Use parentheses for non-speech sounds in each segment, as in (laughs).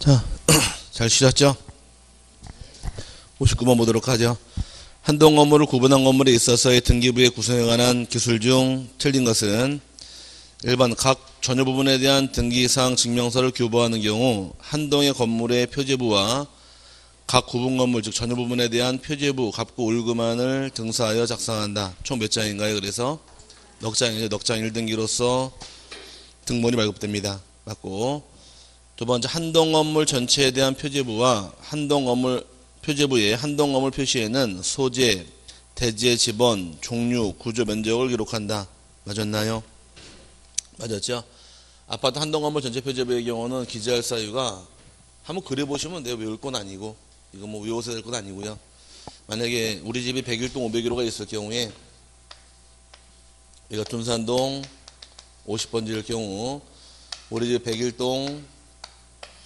자, (clears throat) 잘 쉬셨죠? 59번 보도록 하죠. 한동 건물을 구분한 건물에 있어서의 등기부의 구성에 관한 기술 중 틀린 것은 1번 각 전유 부분에 대한 등기사항 증명서를 교부하는 경우 한동의 건물의 표제부와 각 구분 건물 즉 전유 부분에 대한 표제부 갑구 울금안을 등사하여 작성한다. 총 몇 장인가요? 그래서 넉 장이죠. 넉장 1등기로서 등본이 발급됩니다. 맞고 두 번째 한동 건물 전체에 대한 표제부와 한동 건물 표제부의 한동 건물 표시에는 소재, 대지의 지번, 종류, 구조, 면적을 기록한다. 맞았나요? 맞았죠? 아파트 한동 건물 전체 표제부의 경우는 기재할 사유가 한번 그려보시면 내가 외울 건 아니고 이거 뭐 외워서 될 건 아니고요. 만약에 우리 집이 101동 501호가 있을 경우에 이거 둔산동 50번지일 경우 우리 집 101동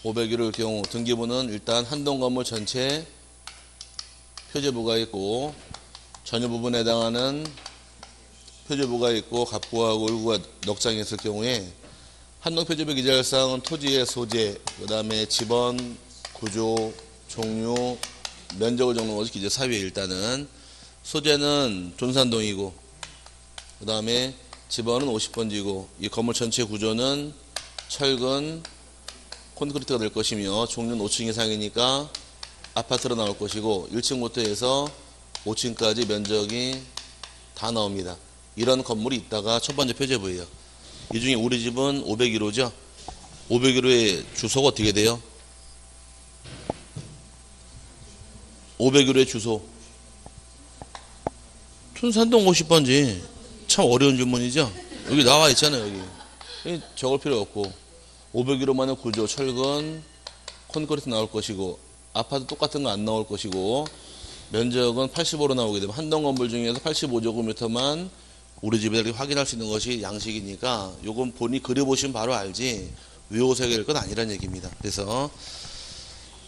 501호일 경우 등기부는 일단 한동 건물 전체 표제부가 있고 전유 부분에 해당하는 표제부가 있고 갑구하고 울구가 넉 장이 있을 경우에 한동 표제부 기재할 사항은 토지의 소재, 그 다음에 지번, 구조, 종류, 면적을 적는 것이 기재 사유에 일단은 소재는 존산동이고 그 다음에 지번은 50번지고 이 건물 전체 구조는 철근, 콘크리트가 될 것이며 종류는 5층 이상이니까 아파트로 나올 것이고 1층부터 해서 5층까지 면적이 다 나옵니다. 이런 건물이 있다가 첫 번째 표제부예요. 이 중에 우리 집은 501호죠. 501호의 주소가 어떻게 돼요? 501호의 주소. 춘산동 50번지. 참 어려운 주문이죠. 여기 나와 있잖아요, 여기. 적을 필요 없고. 501호만의 구조, 철근, 콘크리트 나올 것이고, 아파트 똑같은 거 안 나올 것이고, 면적은 85로 나오게 되면 한동 건물 중에서 85제곱미터만 우리 집에 이렇게 확인할 수 있는 것이 양식이니까 요건 본인이 그려보시면 바로 알지 외워서 될건 아니란 얘기입니다. 그래서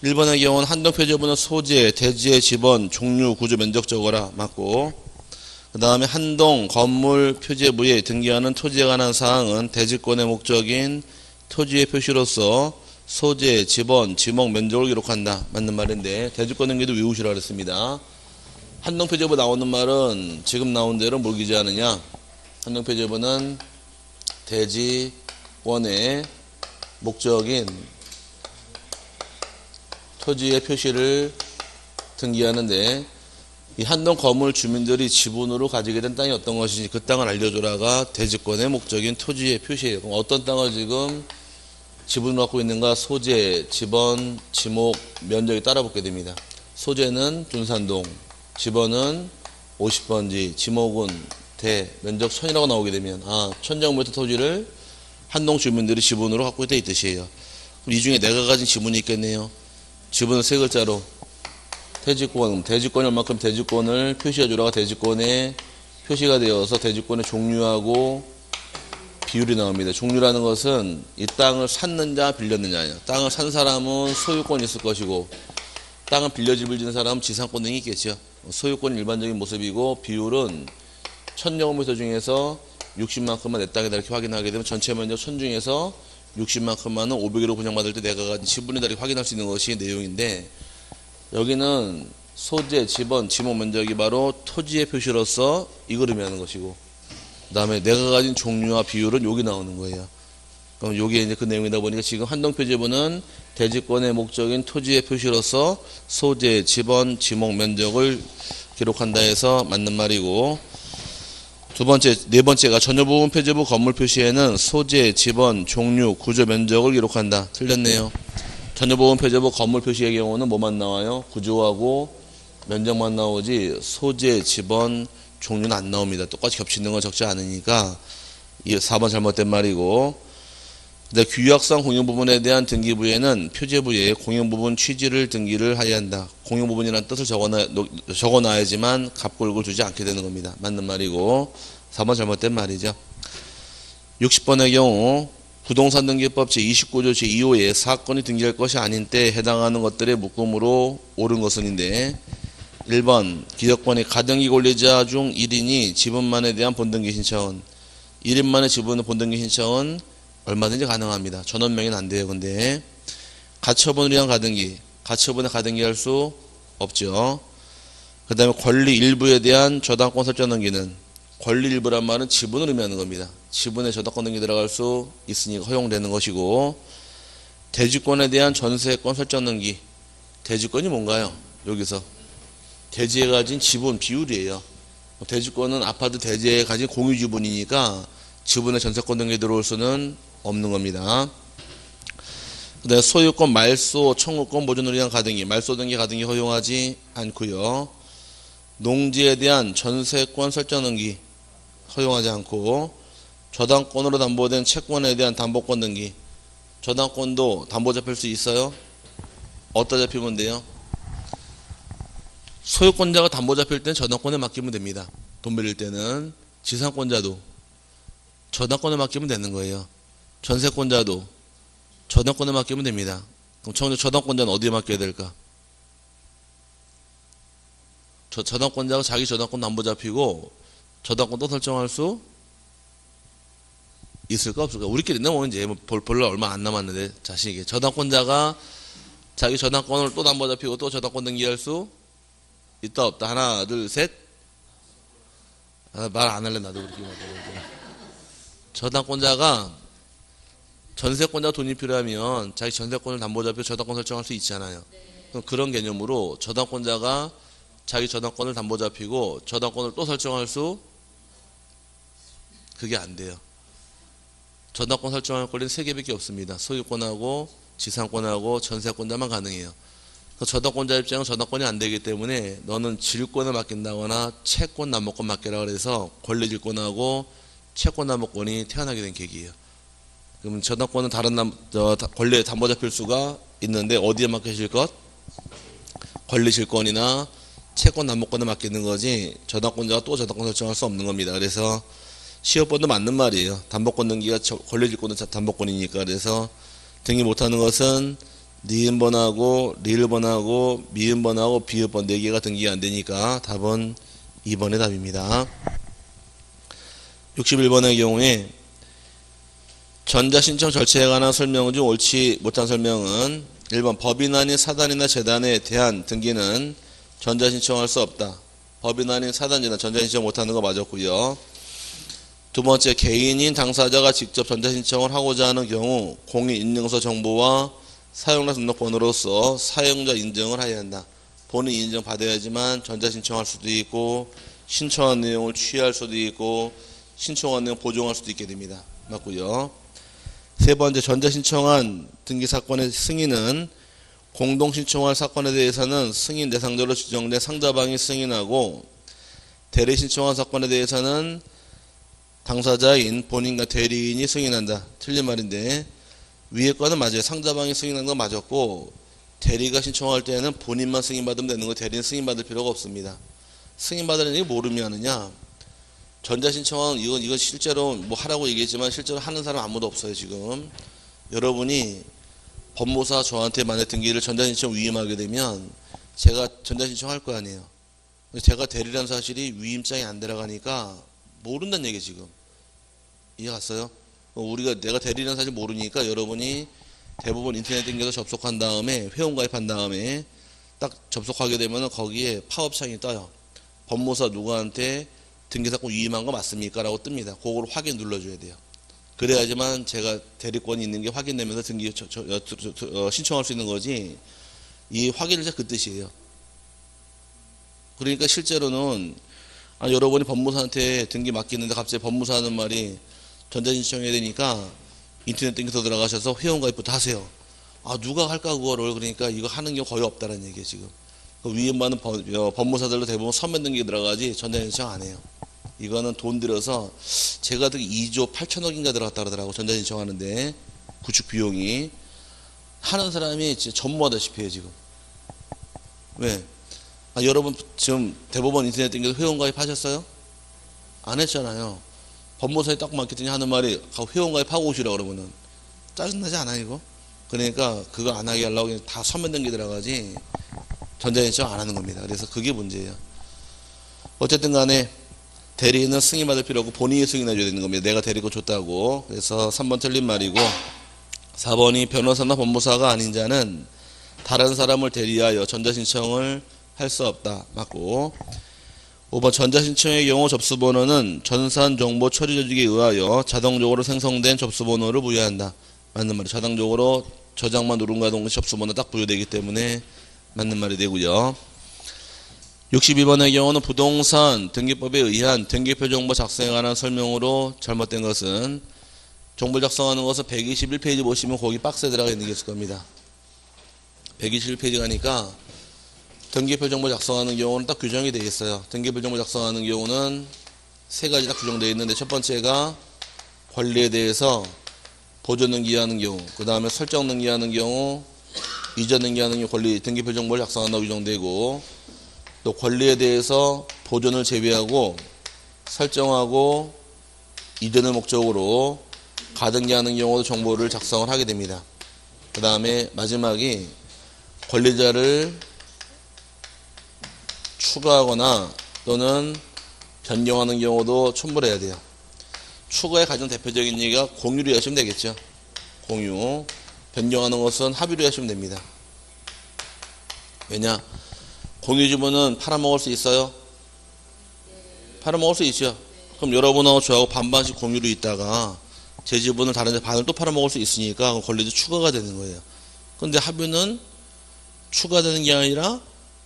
1번의 경우는 한동 표제부는 소재, 대지의 지번, 종류, 구조, 면적 적어라 맞고 그 다음에 한동 건물 표제부에 등기하는 토지에 관한 사항은 대지권의 목적인 토지의 표시로서 소재, 지번, 지목, 면적을 기록한다. 맞는 말인데 대지권 등기도 외우시라 그랬습니다. 한동 표제부 나오는 말은 지금 나온 대로 뭘 기재하느냐? 한동 표제부는 대지권의 목적인 토지의 표시를 등기하는데 이 한동 건물 주민들이 지분으로 가지게 된 땅이 어떤 것인지 그 땅을 알려줘라가 대지권의 목적인 토지의 표시예요. 그럼 어떤 땅을 지금 지분을 갖고 있는가 소재, 지번, 지목, 면적이 따라 붙게 됩니다. 소재는 준산동, 지번은 50번지, 지목은 대, 면적 천이라고 나오게 되면 아 천정부터 토지를 한동 주민들이 지분으로 갖고 있다 이 뜻이에요. 그럼 이 중에 내가 가진 지분이 있겠네요. 지분은 세 글자로 대지권, 대지권이 얼만큼 대지권을 표시해 주라가 대지권에 표시가 되어서 대지권의 종류하고 비율이 나옵니다. 종류라는 것은 이 땅을 샀느냐 빌렸느냐예요. 땅을 산 사람은 소유권이 있을 것이고 땅을 빌려 집을 지는 사람은 지상권 등이 있겠죠. 소유권 일반적인 모습이고 비율은 천정미터 중에서 60만큼만 내 땅에다 이렇게 확인하게 되면 전체 면적 천 중에서 60만큼만은 500으로 분양받을 때 내가 가진 지분이다 이렇게 확인할 수 있는 것이 내용인데 여기는 소재, 지번, 지목 면적이 바로 토지의 표시로서 이걸 의미하는 것이고 그 다음에 내가 가진 종류와 비율은 여기 나오는 거예요. 그럼 여기에 이제 그 내용이다 보니까 지금 한동표제부는 대지권의 목적인 토지의 표시로서 소재, 지번, 지목 면적을 기록한다 해서 맞는 말이고 두 번째, 네 번째가 전유 부분 표제부 건물 표시에는 소재, 지번, 종류, 구조 면적을 기록한다. 틀렸네요. 전유 부분 표제부 건물 표시의 경우는 뭐만 나와요? 구조하고 면적만 나오지 소재, 지번, 종류는 안 나옵니다. 똑같이 겹치는 건 적지 않으니까 이 4번 잘못된 말이고 근데 규약상 공용 부분에 대한 등기 부에는 표제 부에 공용 부분 취지를 등기를 하여야 한다. 공용 부분이라는 뜻을 적어놔, 적어놔야지만 갑골을 주지 않게 되는 겁니다. 맞는 말이고 4번 잘못된 말이죠. 60번의 경우 부동산 등기법 제29조 제2호에 사건이 등기할 것이 아닌 때 해당하는 것들의 묶음으로 옳은 것은인데 1번 기적권의 가등기 권리자 중 1인이 지분만에 대한 본등기 신청은 1인만의 지분의 본등기 신청은 얼마든지 가능합니다. 전원 명의는 안 돼요. 근데 가처분을 위한 가등기. 가처분에 가등기 할 수 없죠. 그 다음에 권리 일부에 대한 저당권 설정 등기는 권리 일부란 말은 지분을 의미하는 겁니다. 지분에 저당권 등기 들어갈 수 있으니까 허용되는 것이고 대지권에 대한 전세권 설정 등기 대지권이 뭔가요? 여기서 대지에 가진 지분 비율이에요. 대지권은 아파트 대지에 가진 공유 지분이니까 지분의 전세권 등기 들어올 수는 없는 겁니다. 그다음에 소유권 말소 청구권 보존을 위한 가등기 말소 등기 가등기 허용하지 않고요. 농지에 대한 전세권 설정 등기 허용하지 않고 저당권으로 담보된 채권에 대한 담보권 등기 저당권도 담보 잡힐 수 있어요? 어디다 잡히면 돼요? 소유권자가 담보 잡힐 때는 저당권에 맡기면 됩니다. 돈 빌릴 때는 지상권자도 저당권에 맡기면 되는 거예요. 전세권자도 저당권에 맡기면 됩니다. 그럼 청주 저당권자는 어디에 맡겨야 될까? 저 저당권자가 자기 저당권 담보 잡히고 저당권도 설정할 수 있을까 없을까? 우리끼리는 뭐 이제 별로 얼마 안 남았는데 자식이 저당권자가 자기 저당권을 또 담보 잡히고 또 저당권 등기할 수 있다 없다 하나 둘 셋. 아, 말안 할래 나도 그렇게 말해. 저당권자가 전세권자 돈이 필요하면 자기 전세권을 담보 잡혀 저당권 설정할 수 있잖아요. 그럼 그런 개념으로 저당권자가 자기 저당권을 담보 잡히고 저당권을 또 설정할 수 그게 안 돼요. 저당권 설정할 권리는 세 개밖에 없습니다. 소유권하고 지상권하고 전세권자만 가능해요. 그 저당권자 입장은 저당권이 안 되기 때문에 너는 질권을 맡긴다거나 채권 남목권 맡기라 그래서 권리질권하고 채권 남목권이 태어나게 된 계기예요. 그럼 저당권은 다른 남, 저, 다- 권리에 담보 잡힐 수가 있는데 어디에 맡기실 것? 권리질권이나 채권 남목권에 맡기는 거지 저당권자가 또 저당권 설정할 수 없는 겁니다. 그래서 시효권도 맞는 말이에요. 담보권 등기가 저- 권리질권은 자- 담보권이니까 그래서 등기 못하는 것은 니은번하고 리을번하고 미은번하고 비읍번 네 개가 등기가 안 되니까 답은 2번의 답입니다. 61번의 경우에 전자신청 절차에 관한 설명 중 옳지 못한 설명은 1번 법인 아닌 사단이나 재단에 대한 등기는 전자신청할 수 없다. 법인 아닌 사단, 재단 전자신청 못하는 거 맞았고요. 두 번째 개인인 당사자가 직접 전자신청을 하고자 하는 경우 공인인증서 정보와 사용자 등록번호로서 사용자 인증을 해야 한다. 본인 인증 받아야지만 전자 신청할 수도 있고 신청한 내용을 취할 수도 있고 신청한 내용 보정할 수도 있게 됩니다. 맞고요. 세 번째 전자 신청한 등기 사건의 승인은 공동 신청할 사건에 대해서는 승인 대상자로 지정된 상대방이 승인하고 대리 신청한 사건에 대해서는 당사자인 본인과 대리인이 승인한다. 틀린 말인데 위에 거는 맞아요. 상대방이 승인한 건 맞았고 대리가 신청할 때는 본인만 승인받으면 되는 거 대리는 승인받을 필요가 없습니다. 승인받으려는 게뭘 의미하느냐? 전자신청은 이건 이건 실제로 뭐 하라고 얘기했지만 실제로 하는 사람 아무도 없어요 지금. 여러분이 법무사 저한테 만약 등기를 전자신청 위임하게 되면 제가 전자신청 할 거 아니에요. 제가 대리라는 사실이 위임장에 안 들어가니까 모른다는 얘기 지금. 이해 갔어요? 우리가 내가 대리라는 사실 모르니까 여러분이 대부분 인터넷 등기에서 접속한 다음에 회원 가입한 다음에 딱 접속하게 되면 거기에 팝업창이 떠요. 법무사 누구한테 등기사건 위임한 거 맞습니까? 라고 뜹니다. 그걸 확인 눌러줘야 돼요. 그래야지만 제가 대리권이 있는 게 확인되면서 등기 저- 저- 저- 어, 신청할 수 있는 거지 이 확인을 그 뜻이에요. 그러니까 실제로는 아, 여러분이 법무사한테 등기 맡기는데 갑자기 법무사 하는 말이 전자신청해야 되니까 인터넷 등기소 들어가셔서 회원가입부터 하세요. 아 누가 할까 그거를 그러니까 이거 하는 경우 거의 없다는 얘기예요 지금. 그 위임받는 법, 어, 법무사들도 대부분 서면 등기 들어가지 전자신청 안 해요. 이거는 돈 들여서 제가 듣기 2조 8천억인가 들어갔다 그러더라고 전자신청 하는데 구축 비용이 하는 사람이 전무하다시피 해요 지금. 왜? 아, 여러분 지금 대법원 인터넷 등기소 회원가입 하셨어요? 안 했잖아요. 법무사에 딱 맡겼더니 하는 말이 가 회원가입 하고 오시라 그러면은 짜증나지 않아 이거? 그러니까 그거 안 하게 하려고 다 서면 등기 들어가지 전자신청 안 하는 겁니다. 그래서 그게 문제예요. 어쨌든 간에 대리인은 승인받을 필요 없고 본인이 승인해 줘야 되는 겁니다. 내가 데리고 줬다고. 그래서 3번 틀린 말이고 4번이 변호사나 법무사가 아닌 자는 다른 사람을 대리하여 전자신청을 할 수 없다. 맞고 5번 전자신청의 경우 접수번호는 전산정보 처리 조직에 의하여 자동적으로 생성된 접수번호를 부여한다. 맞는 말이 자동적으로 저장만 누른과 동시에 접수번호 딱 부여되기 때문에 맞는 말이 되고요. 62번의 경우는 부동산 등기법에 의한 등기표 정보 작성에 관한 설명으로 잘못된 것은 정보 작성하는 것은 121페이지 보시면 거기 박스에 들어가 있는 게 있을 겁니다. 121페이지 가니까 등기표 정보 작성하는 경우는 딱 규정이 되어 있어요. 등기표 정보 작성하는 경우는 세 가지 딱 규정되어 있는데 첫 번째가 권리에 대해서 보존 등기하는 경우, 그 다음에 설정 등기하는 경우, 이전 등기하는 경우 권리 등기표 정보를 작성한다고 규정되고 또 권리에 대해서 보존을 제외하고 설정하고 이전을 목적으로 가등기하는 경우도 정보를 작성을 하게 됩니다. 그 다음에 마지막이 권리자를 추가하거나 또는 변경하는 경우도 첨부를 해야 돼요. 추가의 가장 대표적인 얘기가 공유로 하시면 되겠죠. 공유. 변경하는 것은 합의로 하시면 됩니다. 왜냐? 공유 지분은 팔아먹을 수 있어요? 팔아먹을 수 있죠. 그럼 여러분하고 저하고 반반씩 공유로 있다가 제 지분을 다른 데 반을 또 팔아먹을 수 있으니까 권리도 추가가 되는 거예요. 근데 합의는 추가되는 게 아니라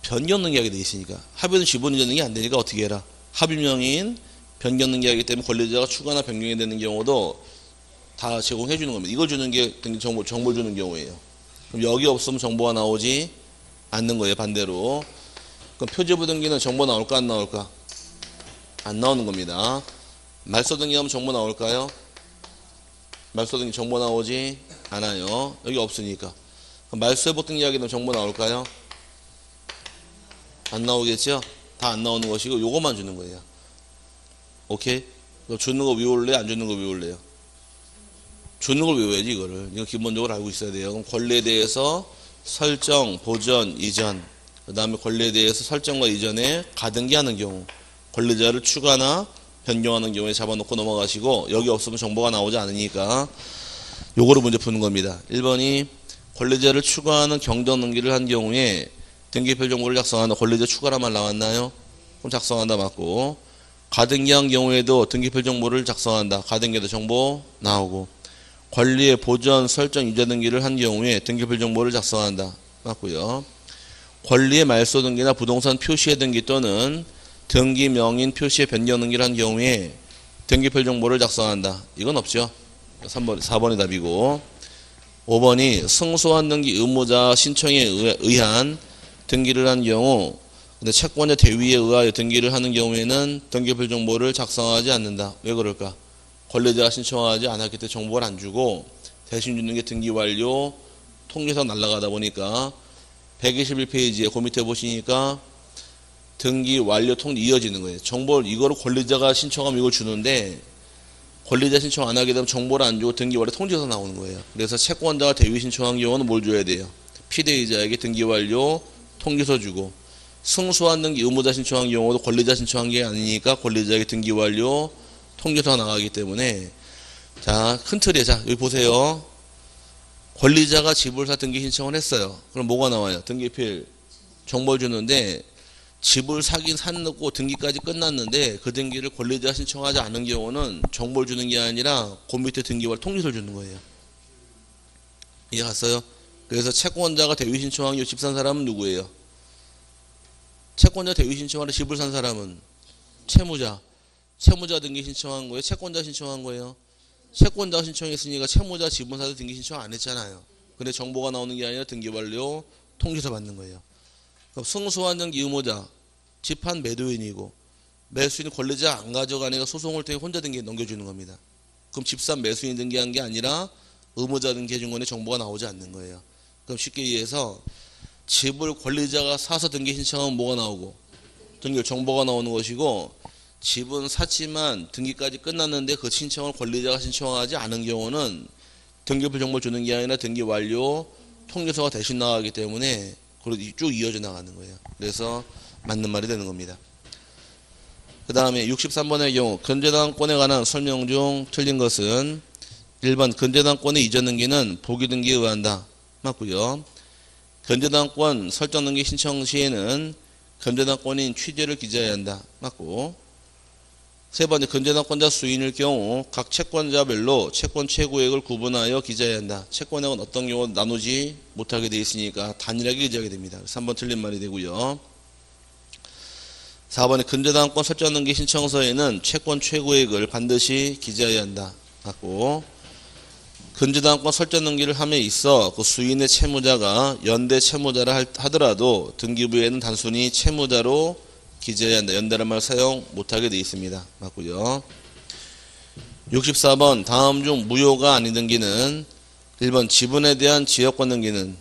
변경 능계하게 돼 있으니까 합의는 지분이 되는 게안 되니까 어떻게 해라 합의명인 변경 능계하기 때문에 권리자가 추가나 변경이 되는 경우도 다 제공해 주는 겁니다. 이걸 주는 게 정보 정보 주는 경우예요. 그럼 여기 없으면 정보가 나오지 않는 거예요. 반대로 그럼 표지부 등기는 정보 나올까 안 나올까? 안 나오는 겁니다. 말소 등기하면 정보 나올까요? 말소 등기 정보 나오지 않아요. 여기 없으니까. 그럼 말소 회복 등기 이야기는 정보 나올까요? 안 나오겠죠? 다 안 나오는 것이고 요것만 주는 거예요. 오케이? 너 주는 거 외울래? 안 주는 거 외울래요? 주는 걸 외워야지 이거를. 이거 기본적으로 알고 있어야 돼요. 그럼 권리에 대해서 설정, 보전, 이전 그 다음에 권리에 대해서 설정과 이전에 가등기 하는 경우 권리자를 추가나 변경하는 경우에 잡아놓고 넘어가시고 여기 없으면 정보가 나오지 않으니까 요거를 문제 푸는 겁니다. 1번이 권리자를 추가하는 경정 등기를 한 경우에 등기표 정보를 작성하는 권리자 추가라만 나왔나요? 그럼 작성한다 맞고 가등기한 경우에도 등기표 정보를 작성한다. 가등기에도 정보 나오고 권리의 보전, 설정, 유자 등기를 한 경우에 등기표 정보를 작성한다. 맞고요. 권리의 말소 등기나 부동산 표시의 등기 또는 등기 명인 표시의 변경 등기를 한 경우에 등기표 정보를 작성한다. 이건 없죠. 3번, 4번이 답이고 5번이 승소한 등기 의무자 신청에 의한 등기를 한 경우 근데 채권자 대위에 의하여 등기를 하는 경우에는 등기표 정보를 작성하지 않는다. 왜 그럴까? 권리자가 신청하지 않았기 때문에 정보를 안 주고 대신 주는 게 등기 완료 통계서 날라가다 보니까 121페이지에 그 밑에 보시니까 등기 완료 통지 이어지는 거예요. 정보를 이거를 권리자가 신청하면 이걸 주는데 권리자 신청 안 하게 되면 정보를 안 주고 등기 완료 통지서 나오는 거예요. 그래서 채권자가 대위 신청한 경우는 뭘 줘야 돼요? 피대의자에게 등기 완료 통지서 주고 승소한 등기 의무자 신청한 경우도 권리자 신청한 게 아니니까 권리자에게 등기 완료 통지서가 나가기 때문에 자 큰 틀이에요. 자 여기 보세요. 권리자가 지불사 등기 신청을 했어요. 그럼 뭐가 나와요? 등기필 정보를 주는데 집을 사긴 샀고 등기까지 끝났는데 그 등기를 권리자가 신청하지 않은 경우는 정보를 주는 게 아니라 그 밑에 등기와 통지서를 주는 거예요. 이해 갔어요? 그래서 채권자가 대위 신청한 집산 사람은 누구예요? 채권자 대위 신청하는 집을 산 사람은 채무자. 채무자 등기 신청한 거예요? 채권자 신청한 거예요? 채권자 신청했으니까 채무자 지분사도 등기 신청 안 했잖아요. 근데 정보가 나오는 게 아니라 등기 완료 통지서 받는 거예요. 그럼 승소한 등기 의무자 집한 매도인이고 매수인 권리자 안 가져가니까 소송을 통해 혼자 등기 넘겨주는 겁니다. 그럼 집산 매수인 등기한 게 아니라 의무자 등기해준 거에 정보가 나오지 않는 거예요. 그럼 쉽게 이해해서 집을 권리자가 사서 등기 신청하면 뭐가 나오고 등기 정보가 나오는 것이고 집은 샀지만 등기까지 끝났는데 그 신청을 권리자가 신청하지 않은 경우는 등기표 정보 주는 게 아니라 등기 완료 통지서가 대신 나가기 때문에 쭉 이어져 나가는 거예요. 그래서 맞는 말이 되는 겁니다. 그 다음에 63번의 경우 근저당권에 관한 설명 중 틀린 것은 1번 근저당권의 이전 등기는 보기 등기에 의한다. 맞고요. 근저당권 설정 등기 신청 시에는 근저당권인 취재를 기재해야 한다. 맞고. 세 번째 근저당권자 수인일 경우 각 채권자별로 채권 최고액을 구분하여 기재해야 한다. 채권액은 어떤 경우 나누지 못하게 돼 있으니까 단일하게 기재하게 됩니다. 3번 틀린 말이 되고요. 4번에 근저당권 설정 등기 신청서에는 채권 최고액을 반드시 기재해야 한다. 맞고. 근저당권 설정 등기를 함에 있어 그 수인의 채무자가 연대 채무자라 할- 하더라도 등기부에는 단순히 채무자로 기재해야 한다. 연대란 말 사용 못하게 되어 있습니다. 맞고요. 64번 다음 중 무효가 아닌 등기는 1번 지분에 대한 지역권 등기는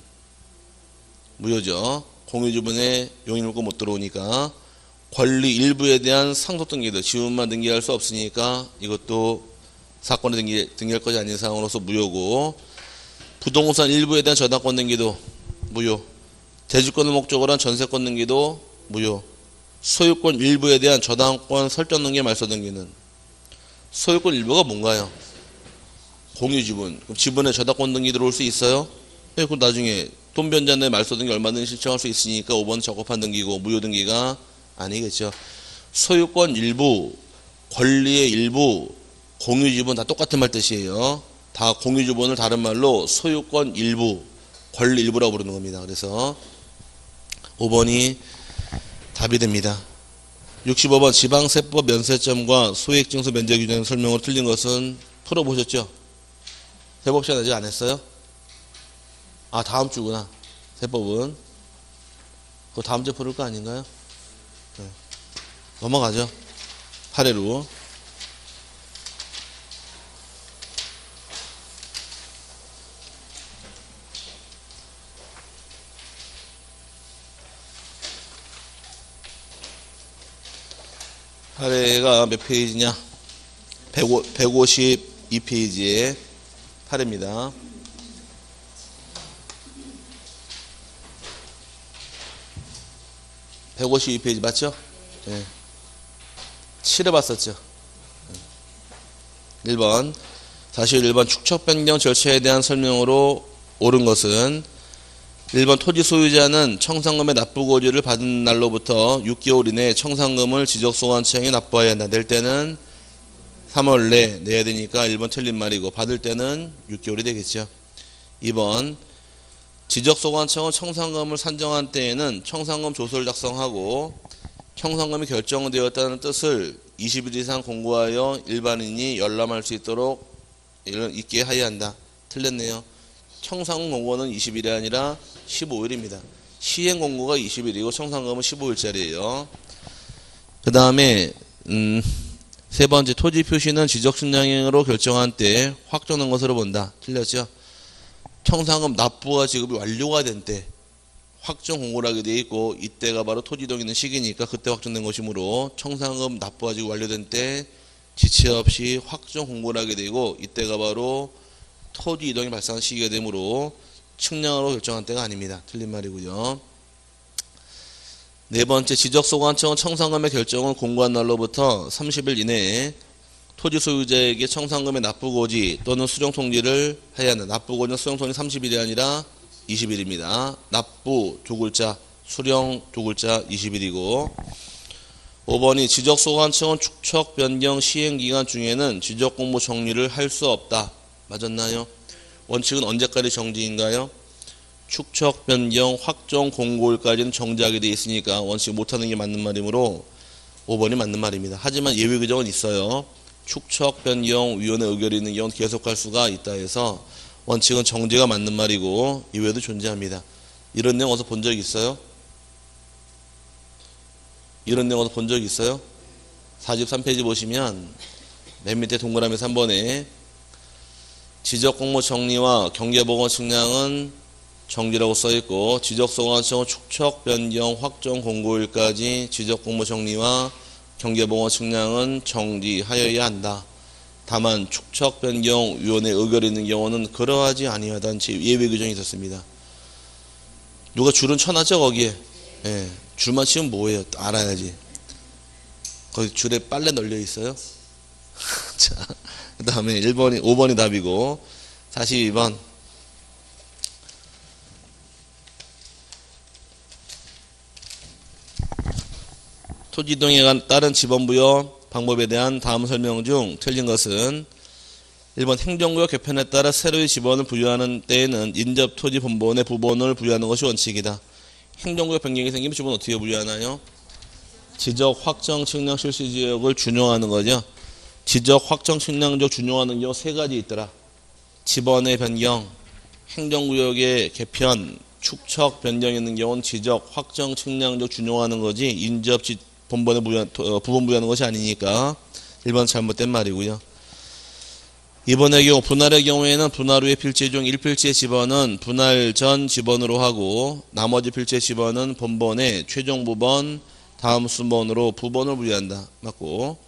무효죠. 공유지분에 용인물고 못 들어오니까 권리 일부에 대한 상속 등기도 지분만 등기할 수 없으니까 이것도 사건에 등기, 등기할 것이 아닌 상황으로서 무효고 부동산 일부에 대한 저당권 등기도 무효 대주권을 목적으로 한 전세권 등기도 무효 소유권 일부에 대한 저당권 설정 등기 말소 등기는 소유권 일부가 뭔가요? 공유 지분 그럼 지분에 저당권 등기 들어올 수 있어요? 네, 그럼 나중에 돈 변전에 말소 등기 얼마든지 신청할 수 있으니까 5번 적합한 등기고 무효 등기가 아니겠죠 소유권 일부 권리의 일부 공유 지분 다 똑같은 말 뜻이에요. 다 공유 지분을 다른 말로 소유권 일부, 권리 일부라고 부르는 겁니다. 그래서 5번이 답이 됩니다. 65번 지방세법 면세점과 소액증서 면제 규정 설명으로 틀린 것은 풀어보셨죠? 세법 시간 아직 안 했어요? 아 다음 주구나. 세법은 그 다음 주에 풀을 거 아닌가요? 네. 넘어가죠. 8회로. 하래가 몇 페이지냐? 152페이지에 8회입니다. (152) 페이지 맞죠? 예. 7회 봤었죠. 1번 다시 1번 축척 변경 절차에 대한 설명으로 옳은 것은 1번 토지 소유자는 청산금의 납부 고지를 받은 날로부터 6개월 이내에 청산금을 지적소관청에 납부해야 한다. 낼 때는 3월 내 내야 되니까 1번 틀린 말이고 받을 때는 6개월이 되겠죠. 2번 지적소관청은 청산금을 산정한 때에는 청산금 조서를 작성하고 청산금이 결정되었다는 뜻을 20일 이상 공고하여 일반인이 열람할 수 있도록 있게 하여야 한다. 틀렸네요. 청산금 공고는 20일이 아니라 15일입니다. 시행 공고가 20일이고 청산금은 15일짜리예요. 그 다음에 음, 세 번째 토지 표시는 지적 순양행으로 결정한 때 확정된 것으로 본다. 틀렸죠? 청산금 납부와 지급이 완료가 된 때 확정 공고를 하게 돼 있고 이때가 바로 토지 이동 있는 시기니까 그때 확정된 것이므로 청산금 납부와 지급 완료된 때 지체 없이 확정 공고를 하게 되고 이때가 바로 토지 이동이 발생한 시기가 되므로 측량으로 결정한 때가 아닙니다. 틀린 말이고요. 네 번째 지적소관청은 청산금의 결정을 공고한 날로부터 30일 이내에 토지 소유자에게 청산금의 납부고지 또는 수령통지를 해야 한다. 납부고지는 수령통지 30일이 아니라 20일입니다. 납부 두 글자, 수령 두 글자 20일이고 5번이 지적소관청은 축척 변경 시행기간 중에는 지적공모 정리를 할 수 없다. 맞았나요? 원칙은 언제까지 정지인가요? 축척 변경 확정 공고일까지는 정지하게 돼 있으니까 원칙 못하는 게 맞는 말이므로 5번이 맞는 말입니다. 하지만 예외 규정은 있어요. 축척 변경 위원회 의결이 있는 경우는 계속할 수가 있다 해서 원칙은 정지가 맞는 말이고 이외에도 존재합니다. 이런 내용 어디서 본 적 있어요? 이런 내용 어디서 본 적 있어요? 43페이지 보시면 맨 밑에 동그라미 3번에 지적 공모 정리와 경계보건 측량은 정지라고 써 있고 지적 소관청은 축척 변경 확정 공고일까지 지적 공모 정리와 경계보건 측량은 정지하여야 한다. 다만 축척 변경 위원회 의결이 있는 경우는 그러하지 아니하다는 예외 규정이 있었습니다. 누가 줄은 쳐놨죠 거기에. 예, 줄만 치면 뭐예요? 알아야지. 거기 줄에 빨래 널려 있어요. (laughs) 자, 그 다음에 1번이, 5번이 답이고, 42번. 토지 이동에 관 따른 지번부여 방법에 대한 다음 설명 중 틀린 것은 1번 행정구역 개편에 따라 새로이 지번을 부여하는 때에는 인접 토지 본본에 부본을 부여하는 것이 원칙이다. 행정구역 변경이 생기면 지번 어떻게 부여하나요? 지적 확정 측량 실시 지역을 준용하는 거죠. 지적 확정 측량적 준용하는 경우 세 가지 있더라. 지번의 변경, 행정구역의 개편, 축척 변경이 있는 경우는 지적 확정 측량적 준용하는 거지 인접 지, 본본에 부여, 어, 부본 부여하는 것이 아니니까 1번 잘못된 말이고요. 이번의 경우 분할의 경우에는 분할 후의 필지 중 1필지의 지번은 분할 전 지번으로 하고 나머지 필지의 지번은 본번의 최종 부번 다음 순번으로 부번을 부여한다. 맞고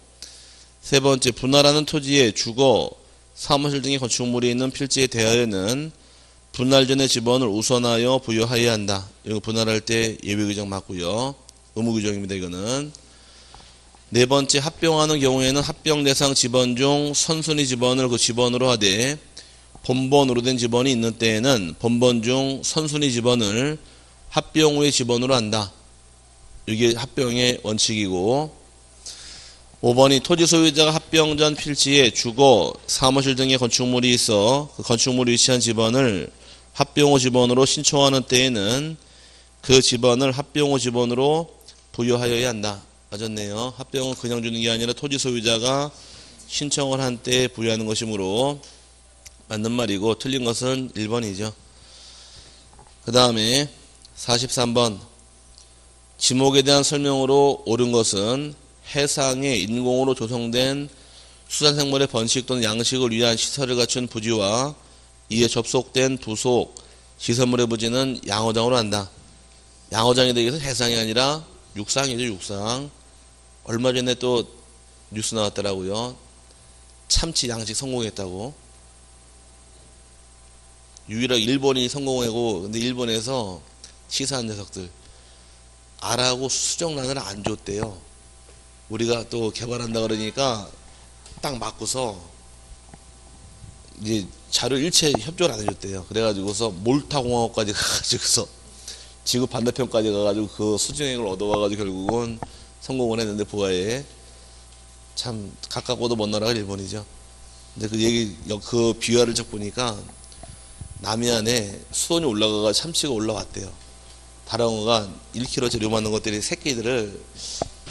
세 번째 분할하는 토지에 주거 사무실 등의 건축물이 있는 필지에 대하여는 분할 전의 지번을 우선하여 부여하여야 한다. 이거 분할할 때 예외 규정 맞고요. 의무 규정입니다. 이거는 네 번째 합병하는 경우에는 합병 대상 지번 중 선순위 지번을 그 지번으로 하되 본번으로 된 지번이 있는 때에는 본번 중 선순위 지번을 합병 후의 지번으로 한다. 이게 합병의 원칙이고 5번이 토지 소유자가 합병 전 필지에 주거, 사무실 등의 건축물이 있어 그 건축물이 위치한 지번을 합병 후 지번으로 신청하는 때에는 그 지번을 합병 후 지번으로 부여하여야 한다. 맞았네요. 합병은 그냥 주는 게 아니라 토지 소유자가 신청을 한때 부여하는 것이므로 맞는 말이고 틀린 것은 1번이죠. 그 다음에 43번 지목에 대한 설명으로 옳은 것은 해상에 인공으로 조성된 수산생물의 번식 또는 양식을 위한 시설을 갖춘 부지와 이에 접속된 부속 시설물의 부지는 양어장으로 한다. 양어장이 되기 위해서 해상이 아니라 육상이죠, 육상. 얼마 전에 또 뉴스 나왔더라고요. 참치 양식 성공했다고. 유일하게 일본이 성공하고, 근데 일본에서 시사한 녀석들. 알하고 수정란을 안 줬대요. 우리가 또 개발한다 그러니까 딱 맞고서 이제 자료 일체 협조를 안 해줬대요. 그래가지고서 몰타공화국까지 (laughs) 가가지고서 지구 반대편까지 가가지고 그 수정액을 얻어와가지고 결국은 성공을 했는데 부하에 참 가깝고도 먼 나라가 일본이죠. 근데 그 얘기 그 비화를 쭉 보니까 남해안에 수온이 올라가가 참치가 올라왔대요. 다랑어가 1kg짜리 요만한 것들이 새끼들을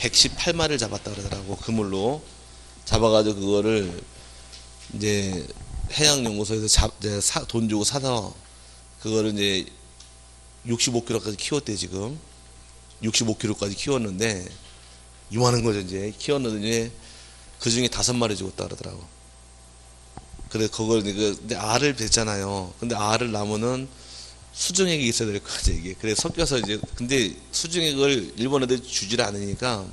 118마리를 잡았다 그러더라고 그물로. 잡아가지고 그거를 이제 해양연구소에서 잡, 이제 사, 돈 주고 사서 그거를 이제 65kg까지 키웠대 지금. 65kg까지 키웠는데 이만한 거죠 이제. 키웠는데 그 중에 다섯 마리 죽었다 그러더라고. 그래 그걸 그 알을 뱉잖아요. 근데 알을 나무는 수중액이 있어야 될거 같아 이게. 그래 섞여서 이제 근데 수중액을 일본 애들 주질 않으니까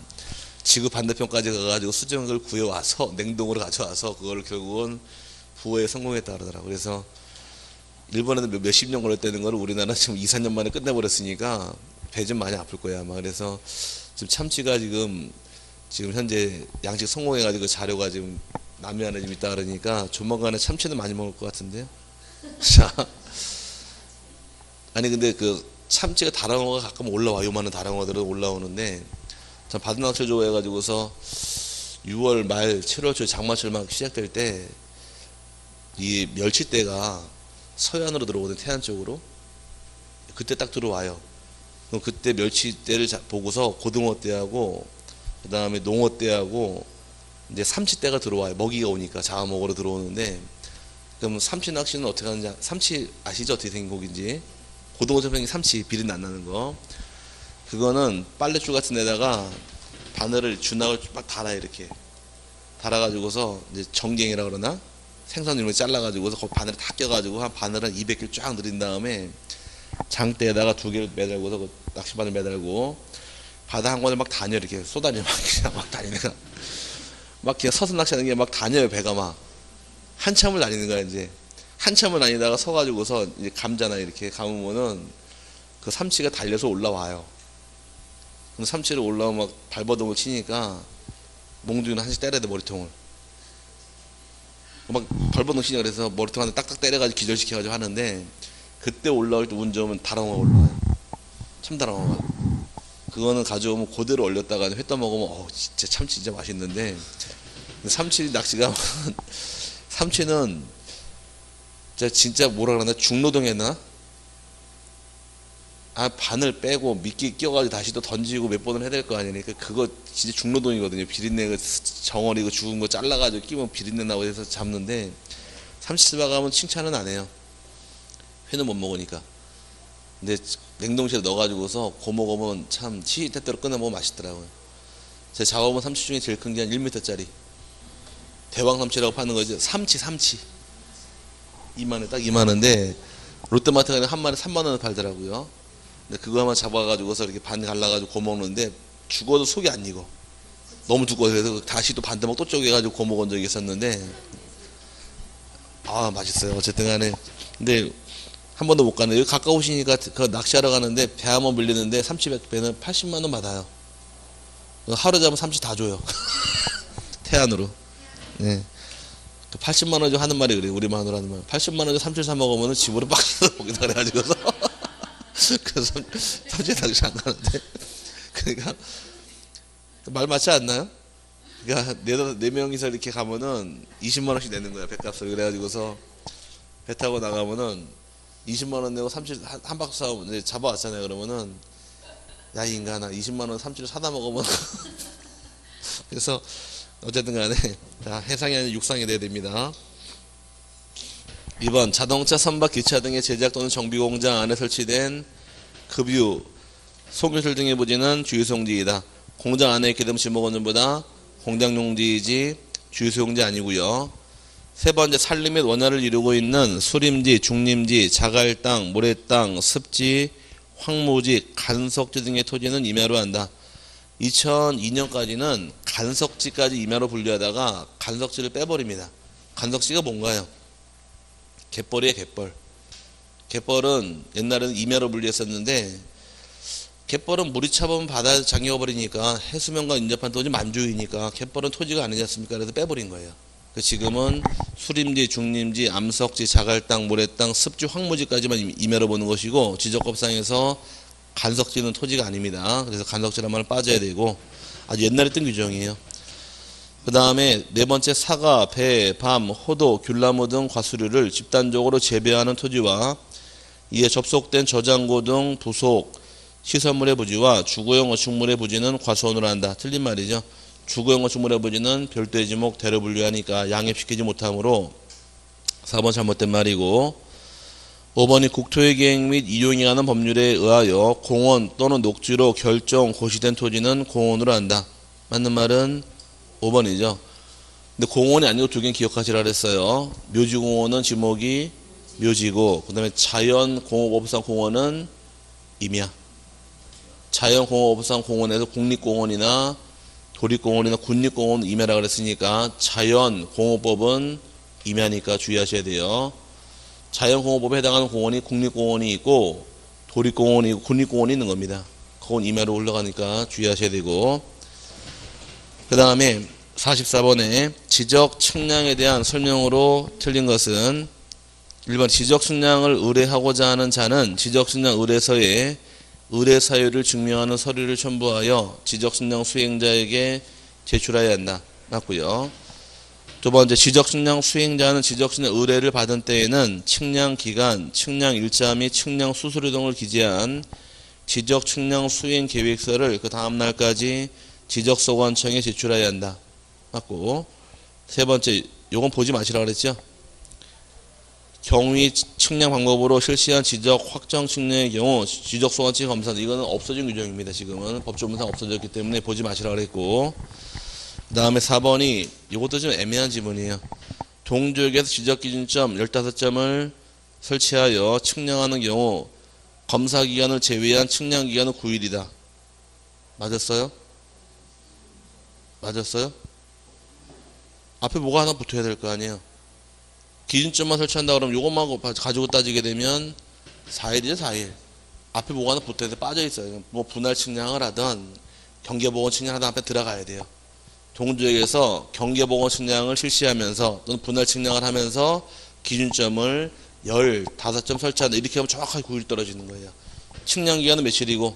지구 반대편까지 가가지고 수중액을 구해와서 냉동으로 가져와서 그걸 결국은 부호에 성공했다 그러더라고. 그래서 일본 애들 몇십 년 걸렸다는 걸 우리나라 (laughs) 지금 2, 3년 만에 끝내버렸으니까 배 좀 많이 아플 거야 아마. 그래서 지금 참치가 지금 지금 현재 양식 성공해가지고 자료가 지금 남해안에 좀 있다 그러니까 조만간에 참치는 많이 먹을 것 같은데요. (laughs) 자 아니 근데 그 참치가 다랑어가 가끔 올라와 요만한 다랑어들은 올라오는데 전 바둑낚시 좋아해가지고서 6월 말 7월 초 장마철 막 시작될 때 이 멸치대가 서해안으로 들어오거든 태안 쪽으로 그때 딱 들어와요. 그럼 그때 멸치대를 보고서 고등어대하고 그 다음에 농어대하고 이제 삼치대가 들어와요. 먹이가 오니까 잡아먹으러 들어오는데 그럼 삼치 낚시는 어떻게 하는지 삼치 아시죠? 어떻게 생긴 고기인지 고등어 전병이 삼치 비린 안 나는 거. 그거는 빨래줄 같은 데다가 바늘을 주낙을 막 달아 이렇게. 달아가지고서 이제 정갱이라 그러나? 생선 이런 거 잘라가지고서 그 바늘을 다 껴가지고 한 바늘은 200개 쫙 늘린 다음에 장대에다가 두 개를 매달고서 그 낚시바늘 매달고 바다 한 권을 막 다녀 이렇게 쏘다녀 막 그냥 막 다니다가 막 그냥 서서 낚시하는 게 막 다녀요 배가 막. 한참을 다니는 거야 이제 한참을 다니다가 서가지고서 이제 감잖아 이렇게 감으면은 그 삼치가 달려서 올라와요. 근데 삼치를 올라오면 막 발버둥을 치니까 몽둥이는 한씩 때려야 돼 머리통을. 막 벌번동 시냐 그래서 머리통 하나 딱딱 때려가지고 기절시켜가지고 하는데 그때 올라올 때 운 좋으면 다랑어가 올라와요. 참 다랑어가. 그거는 가져오면 그대로 얼렸다가 회 떠먹으면 어 진짜 참치 진짜 맛있는데 삼치 낚시가 (laughs) 삼치는 진짜 진짜 뭐라 그러나? 중노동 했나? 아 반을 빼고 미끼 끼워가지고 다시 또 던지고 몇 번을 해야 될 거 아니니까 그거 진짜 중노동이거든요. 비린내 그 정어리 그 죽은 거 잘라가지고 끼면 비린내 나고 해서 잡는데 삼치스바 가면 칭찬은 안 해요. 회는 못 먹으니까. 근데 냉동실에 넣어가지고서 고 먹으면 참 치때때로 끊어 먹으면 맛있더라고요. 제가 잡아본 삼치 중에 제일 큰 게 한 1m짜리. 대왕 삼치라고 파는 거죠 삼치 삼치 이만해 딱 이만한데 롯데마트 가면 한 마리 3만 원에 팔더라고요 근데 그거 한번 잡아가지고서 이렇게 반 갈라가지고 고 먹는데 죽어도 속이 안 익어. 너무 두꺼워서 그래서 다시 또 반대막 또 쪼개가지고 고 먹은 적이 있었는데 아 맛있어요. 어쨌든 간에 근데 한 번도 못 가네. 여기 가까우시니까 그 낚시하러 가는데 배 한 번 빌리는데 삼치 배는 80만 원 받아요. 하루 잡으면 삼치 다 줘요. (laughs) 태안으로. 네. 80만 원 하는 말이 그래요. 우리 마누라 하는 말. 80만 원에 삼치 사 먹으면 집으로 빡 (laughs) 먹이다 그래가지고서. (laughs) 그래서 삼치 낚시 안 가는데 그러니까 말 맞지 않나요? 그러니까 네, 네 명이서 이렇게 가면은 20만 원씩 내는 거야 배값을 그래가지고서 배 타고 나가면은 20만 원 내고 삼치 한, 한 박스 사고 이제 잡아왔잖아요 그러면은 야이 인간아 20만 원 삼치를 사다 먹으면 (laughs) 그래서 어쨌든 간에 (laughs) 자, 해상이 아닌 육상이 돼야 됩니다 2번 자동차, 선박, 기차 등의 제작 또는 정비 공장 안에 설치된 급유, 송유술 등의 부지는 주유소용지이다. 공장 안에 있게 되면 지목원전보다 공장용지이지 주유소용지 아니고요. 세 번째 산림 및 원화를 이루고 있는 수림지, 중림지, 자갈 땅, 모래 땅, 습지, 황무지, 간석지 등의 토지는 임야로 한다. 2002년까지는 간석지까지 임야로 분류하다가 간석지를 빼버립니다. 간석지가 뭔가요? 갯벌이에요, 갯벌. 갯벌은 옛날에는 임야로 분류했었는데 갯벌은 물이 차보면 바다 잠겨버리니까 해수면과 인접한 토지 만주이니까 갯벌은 토지가 아니지 않습니까? 그래서 빼버린 거예요. 그 지금은 수림지, 중림지, 암석지, 자갈땅, 모래땅, 습지, 황무지까지만 임야로 보는 것이고 지적법상에서 간석지는 토지가 아닙니다. 그래서 간석지란 말은 빠져야 되고 아주 옛날에 뜬 규정이에요. 그 다음에 네 번째 사과, 배, 밤, 호도, 귤나무 등 과수류를 집단적으로 재배하는 토지와 이에 접속된 저장고 등 부속 시설물의 부지와 주거용 어축물의 부지는 과수원으로 한다. 틀린 말이죠. 주거용 어축물의 부지는 별도의 지목 대로 분류하니까 양립시키지 못하므로 4번 잘못된 말이고 5번이 국토의 계획 및 이용에 관한 법률에 의하여 공원 또는 녹지로 결정 고시된 토지는 공원으로 한다. 맞는 말은 5번이죠. 근데 공원이 아니고 두 개는 기억하시라 그랬어요. 묘지공원은 지목이 묘지고, 그 다음에 자연공업업상 공원은 임야. 자연공업업상 공원에서 국립공원이나 도립공원이나 군립공원은 임야라 그랬으니까 자연공업법은 임야니까 주의하셔야 돼요. 자연공업법에 해당하는 공원이 국립공원이 있고 도립공원이 있고 군립공원이 있는 겁니다. 그건 임야로 올라가니까 주의하셔야 되고 그 다음에 44번에 지적 측량에 대한 설명으로 틀린 것은 1번 지적 측량을 의뢰하고자 하는 자는 지적 측량 의뢰서에 의뢰 사유를 증명하는 서류를 첨부하여 지적 측량 수행자에게 제출해야 한다. 맞고요. 두 번째 지적 측량 수행자는 지적 측량 의뢰를 받은 때에는 측량 기간, 측량 일자 및 측량 수수료 등을 기재한 지적 측량 수행 계획서를 그 다음 날까지 지적소관청에 제출해야 한다. 맞고 세 번째 요건 보지 마시라 그랬죠. 경위 측량 방법으로 실시한 지적 확정 측량의 경우 지적 소관청 검사 이거는 없어진 규정입니다. 지금은 법조문상 없어졌기 때문에 보지 마시라 그랬고 그 다음에 4번이 이것도 좀 애매한 지문이에요. 동지역에서 지적 기준점 15점을 설치하여 측량하는 경우 검사 기간을 제외한 측량 기간은 9일이다. 맞았어요? 맞았어요? 앞에 뭐가 하나 붙어야 될 거 아니에요. 기준점만 설치한다 그러면 요것만 가지고 따지게 되면 4일이죠 4일. 앞에 뭐가 하나 붙어야 돼 빠져 있어요. 뭐 분할 측량을 하든 경계보건 측량하든 앞에 들어가야 돼요. 동지역에서 경계보건 측량을 실시하면서 또는 분할 측량을 하면서 기준점을 15점 설치한다. 이렇게 하면 정확하게 9일 떨어지는 거예요. 측량 기간은 며칠이고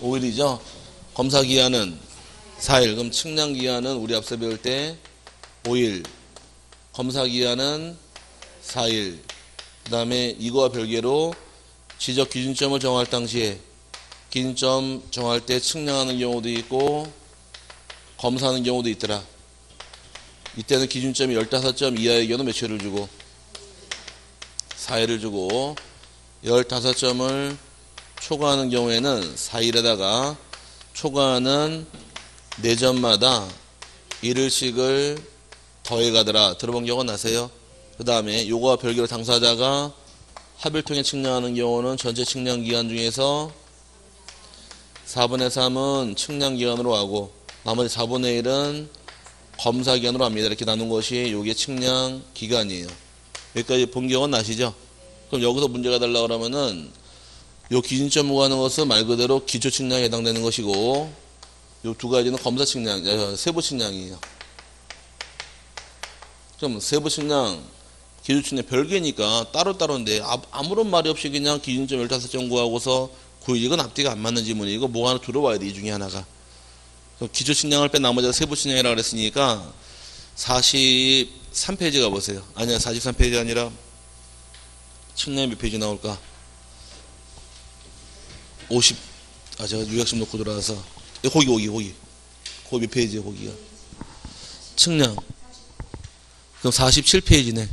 5일이죠. 검사 기간은 4일. 그럼 측량 기간은 우리 앞서 배울 때 5일. 검사 기간은 4일. 그 다음에 이거와 별개로 지적 기준점을 정할 당시에 기준점 정할 때 측량하는 경우도 있고 검사하는 경우도 있더라. 이때는 기준점이 15점 이하의 경우는 며칠을 주고 4일을 주고 15점을 초과하는 경우에는 4일에다가 초과하는 4점마다 1일씩을 더해 가더라. 들어본 경우 나세요? 그 다음에 요거와 별개로 당사자가 합의를 통해 측량하는 경우는 전체 측량 기간 중에서 4분의 3은 측량 기간으로 하고 나머지 4분의 1은 검사 기간으로 합니다. 이렇게 나눈 것이 요게 측량 기간이에요. 여기까지 본 경우는 나시죠? 그럼 여기서 문제가 달라 그러면은 요 기준점 구하는 것은 말 그대로 기초 측량에 해당되는 것이고 요 두 가지는 검사 측량, 아, 세부 측량이에요. 그럼 세부 측량, 기초 측량 별개니까 따로따로인데 아, 아무런 말이 없이 그냥 기준점 15점 구하고서 그 이건 앞뒤가 안 맞는 지문이고 뭐 하나 들어와야 돼 이 중에 하나가. 측량을 뺀 나머지가 세부 측량이라고 그랬으니까 43페이지 가보세요. 아니야 43페이지 아니라 측량이 몇 페이지 나올까? 50, 아, 제가 요약집 놓고 들어와서. 예, 거기, 거기, 거기. 거기 몇 페이지야, 거기가. 측량. 그럼 47페이지네.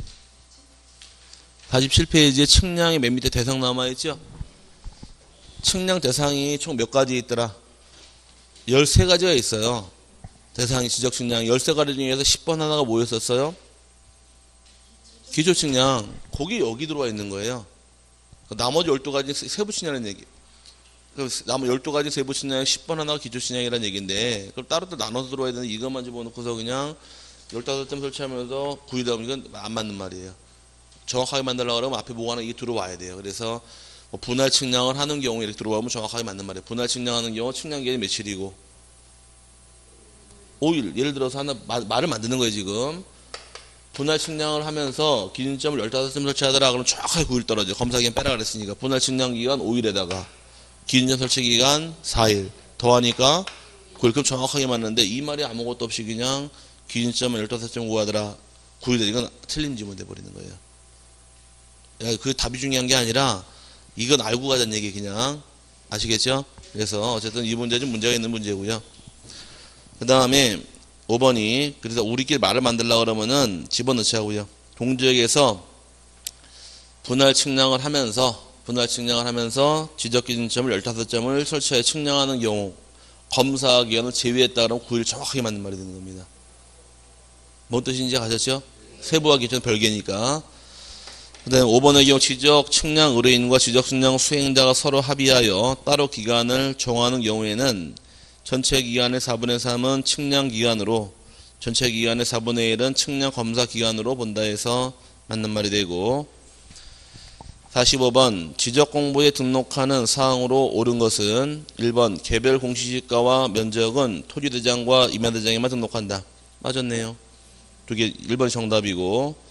47페이지에 측량이 맨 밑에 대상 남아있죠? 측량 대상이 총 몇 가지 있더라? 13가지가 있어요. 대상이 지적 측량 13가지 중에서 10번 하나가 뭐였었어요? 기초 측량. 거기 여기 들어와 있는 거예요. 나머지 12가지 세부 측량이라는 얘기. 그 나머 12가지 세부 측량에 10번 하나가 기초 측량이라는 얘기인데 그걸 따로 또 나눠서 들어와야 되는데 이것만 집어넣고서 그냥 15점 설치하면서 9이다 보면 이건 안 맞는 말이에요. 정확하게 만들려고 그러면 앞에 뭐가 하나 이게 들어와야 돼요. 그래서 뭐 분할 측량을 하는 경우에 이렇게 들어오면 정확하게 맞는 말이에요. 분할 측량하는 경우 측량 기간이 며칠이고? 5일. 예를 들어서 하나 말을 만드는 거예요 지금. 분할 측량을 하면서 기준점을 15점 설치하더라 그러면 정확하게 9일 떨어져 검사 기간 빼라 그랬으니까. 분할 측량 기간 5일에다가. 기준점 설치 기간 4일. 더하니까 9일. 그럼 정확하게 맞는데 이 말이 아무것도 없이 그냥 기준점을 15점 구하더라. 9일 이건 틀린 지문 돼버리는 거예요. 야, 그 답이 중요한 게 아니라 이건 알고 가자는 얘기 그냥 아시겠죠? 그래서 어쨌든 이 문제 좀 문제가 있는 문제고요. 그 다음에 5번이 그래서 우리끼리 말을 만들려고 그러면은 집어넣자고요. 동지역에서 분할 측량을 하면서 분할 측량을 하면서 지적 기준점을 15점을 설치하여 측량하는 경우 검사 기간을 제외했다 그러면 9일 정확하게 맞는 말이 되는 겁니다. 뭔 뜻인지 아셨죠? 세부와 기준 별개니까. 그 다음에 5번의 경우 지적 측량 의뢰인과 지적 측량 수행자가 서로 합의하여 따로 기간을 정하는 경우에는 전체 기간의 4분의 3은 측량 기간으로 전체 기간의 4분의 1은 측량 검사 기간으로 본다 해서 맞는 말이 되고 45번 지적 공부에 등록하는 사항으로 옳은 것은 1번 개별 공시지가와 면적은 토지대장과 임야대장에만 등록한다. 맞았네요. 두 개 1번이 정답이고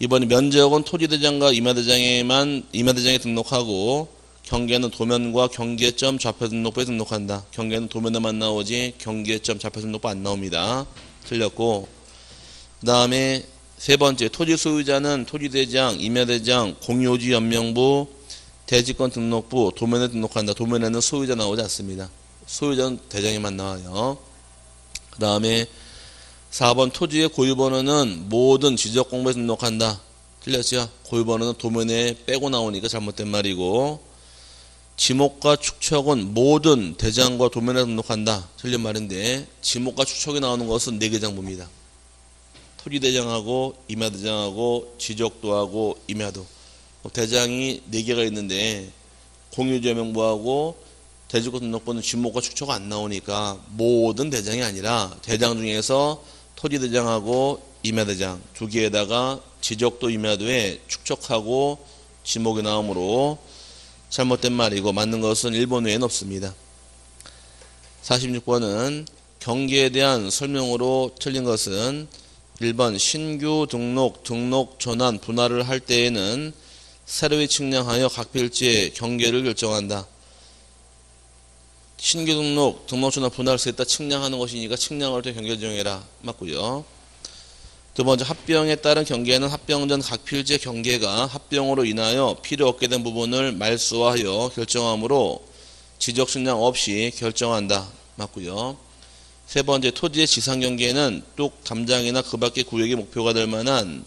2번이 면적은 토지대장과 임야대장에만 임야대장에 등록하고 경계는 도면과 경계점 좌표 등록부에 등록한다. 경계는 도면에만 나오지 경계점 좌표 등록부 안 나옵니다. 틀렸고 그 다음에 세 번째 토지 소유자는 토지대장, 임야대장, 공유지 연명부, 대지권 등록부, 도면에 등록한다. 도면에는 소유자 나오지 않습니다. 소유자는 대장에만 나와요. 그 다음에 4번 토지의 고유번호는 모든 지적 공부에 등록한다. 틀렸죠? 고유번호는 도면에 빼고 나오니까 잘못된 말이고 지목과 축척은 모든 대장과 도면에 등록한다. 틀린 말인데 지목과 축척이 나오는 것은 4개 장부입니다. 토지대장하고 임야대장하고 지적도하고 임야도 대장이 4개가 있는데 공유지명부하고 대지권 등록부는 지목과 축척가 안 나오니까 모든 대장이 아니라 대장 중에서 토지대장하고 임야대장 두 개에다가 지적도 임야도에 축척하고 지목이 나오므로 잘못된 말이고 맞는 것은 1번 외에는 없습니다. 46번은 경계에 대한 설명으로 틀린 것은 1번 신규 등록, 등록 전환, 분할을 할 때에는 새로이 측량하여 각 필지의 경계를 결정한다. 신규 등록, 등록 전환, 분할을 했다 측량하는 것이니까 측량할 때 경계 정해라. 맞고요. 두 번째 합병에 따른 경계는 합병 전 각 필지의 경계가 합병으로 인하여 필요 없게 된 부분을 말소하여 결정하므로 지적 측량 없이 결정한다. 맞고요. 세 번째 토지의 지상 경계는 뚝 담장이나 그 밖의 구역의 목표가 될 만한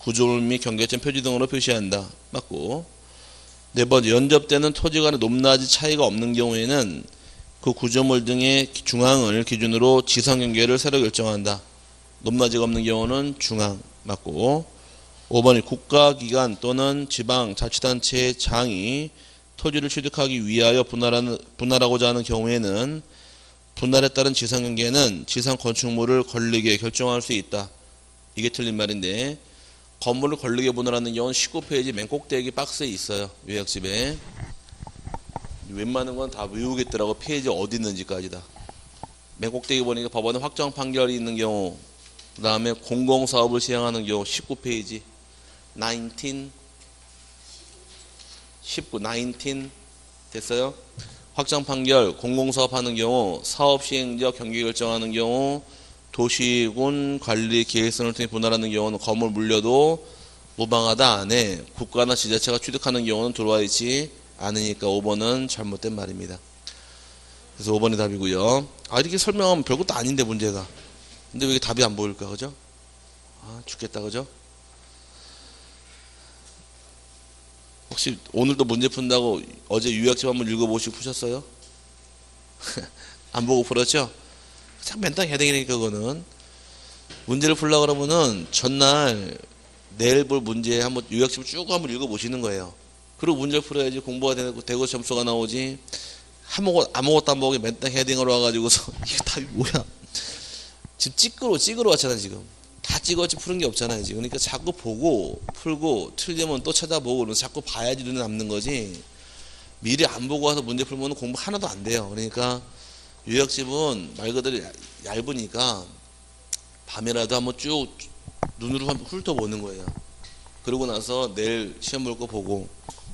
구조물 및 경계점 표지 등으로 표시한다. 맞고. 네 번째 연접되는 토지 간의 높낮이 차이가 없는 경우에는 그 구조물 등의 중앙을 기준으로 지상 경계를 새로 결정한다. 높낮이가 없는 경우는 중앙 맞고 5번이 국가기관 또는 지방 자치단체의 장이 토지를 취득하기 위하여 분할하는, 분할하고자 하는 경우에는 분할에 따른 지상 경계는 지상 건축물을 걸리게 결정할 수 있다. 이게 틀린 말인데 건물을 걸리게 분할하는 경우는 19페이지 맨 꼭대기 박스에 있어요. 요약집에. 웬만한 건 다 외우겠더라고 페이지 어디 있는지까지 다. 맨 꼭대기 보니까 법원에 확정 판결이 있는 경우 그 다음에 공공사업을 시행하는 경우 19페이지 19 19 19 됐어요? 확정 판결 공공사업 하는 경우 사업 시행적 경계 결정하는 경우 도시군 관리 계획선을 통해 분할하는 경우는 건물 물려도 무방하다 안에 국가나 지자체가 취득하는 경우는 들어와 있지 않으니까 5번은 잘못된 말입니다. 그래서 5번이 답이고요. 아 이렇게 설명하면 별것도 아닌데 문제가. 근데 왜 답이 안 보일까 그죠? 아 죽겠다 그죠? 혹시 오늘도 문제 푼다고 어제 유학집 한번 읽어보시고 푸셨어요? (laughs) 안 보고 풀었죠? 참 맨땅 해야 되니까 그거는 문제를 풀려 그러면은 전날 내일 볼 문제 한번 유학집을 쭉 한번 읽어보시는 거예요. 그리고 문제를 풀어야지 공부가 되고, 되고 점수가 나오지. 아무것도, 아무것도 안 보고 맨땅 헤딩으로 와가지고서 (laughs) 이게 답이 뭐야? 지금 찌끄러 찌끄러 왔잖아 지금. 다 찍었지 푸는 게 없잖아요 지금 그러니까 자꾸 보고 풀고 틀리면 또 찾아보고 자꾸 봐야지 눈에 남는 거지. 미리 안 보고 와서 문제 풀면 공부 하나도 안 돼요. 그러니까 요약집은 말 그대로 얇- 얇으니까 밤이라도 한번 쭉 눈으로 한번 훑어보는 거예요. 그러고 나서 내일 시험 볼 거 보고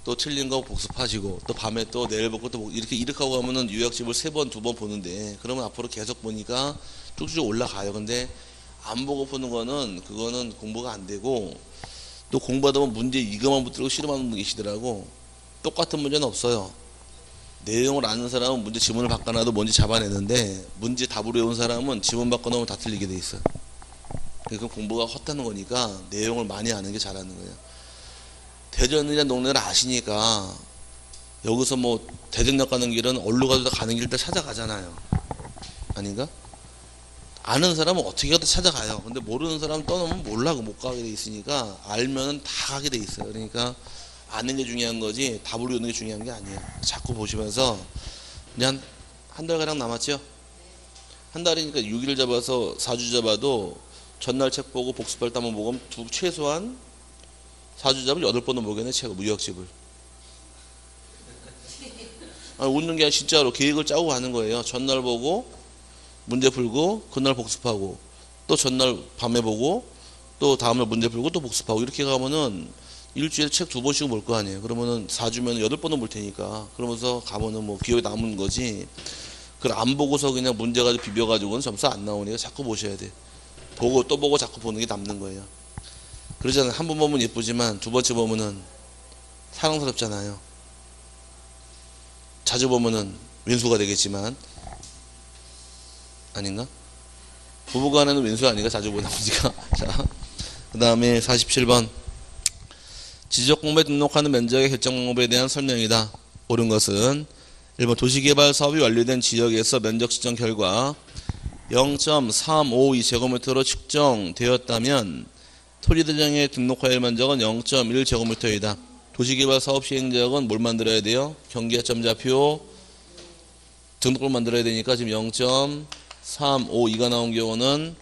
또 틀린 거 복습하시고 또 밤에 또 내일 보고 이렇게 이렇게 하고 가면은 요약집을 세 번 두 번 보는데 그러면 앞으로 계속 보니까 쭉쭉 올라가요. 근데 안 보고 푸는 거는 그거는 공부가 안 되고 또 공부하다 보면 문제 이거만 붙들고 실험하는 분 계시더라고. 똑같은 문제는 없어요. 내용을 아는 사람은 문제 지문을 바꿔놔도 뭔지 잡아내는데 문제 답으로 외운 사람은 지문 바꿔놓으면 다 틀리게 돼 있어요. 그러니까 공부가 헛다는 거니까 내용을 많이 아는 게 잘하는 거예요. 대전이라는 동네를 아시니까 여기서 뭐 대전역 가는 길은 어디로 가도 다 가는 길 다 찾아가잖아요. 아닌가? 아는 사람은 어떻게 가도 찾아가요. 근데 모르는 사람 떠놓으면 몰라 못 가게 돼 있으니까 알면은 다 가게 돼 있어요. 그러니까 아는 게 중요한 거지 답을 외우는 게 중요한 게 아니에요. 자꾸 보시면서 그냥 한 달 가량 남았죠. 한 달이니까 6일 잡아서 4주 잡아도 전날 책 보고 복습할 때 한번 보고 두 최소한 4주 잡을 8번은 보겠네 책 무역집을. 아니, 웃는 게 아니라 진짜로 계획을 짜고 가는 거예요. 전날 보고 문제 풀고 그날 복습하고 또 전날 밤에 보고 또 다음날 문제 풀고 또 복습하고 이렇게 가면은 일주일에 책 두 번씩은 볼거 아니에요. 그러면은 4주면 여덟 번은 볼 테니까 그러면서 가면은 뭐 기억에 남은 거지. 그걸 안 보고서 그냥 문제 가지고 비벼가지고는 점수 안 나오니까 자꾸 보셔야 돼. 보고 또 보고 자꾸 보는 게 남는 거예요. 그러잖아요. 한 번 보면 예쁘지만 두 번째 보면은 사랑스럽잖아요. 자주 보면은 왼수가 되겠지만 아닌가? 부부간에는 왼수 아닌가 자주 보다 보니까 (laughs) 자, 그 다음에 47번 지적 공부에 등록하는 면적의 결정 방법에 대한 설명이다 옳은 것은 1번 도시개발 사업이 완료된 지역에서 면적 측정 결과 0.352제곱미터로 측정되었다면 토지대장에 등록하여야 할 면적은 0.1제곱미터이다 도시개발 사업 시행지역은 뭘 만들어야 돼요? 경계점자표 등록을 만들어야 되니까 지금 0.352가 나온 경우는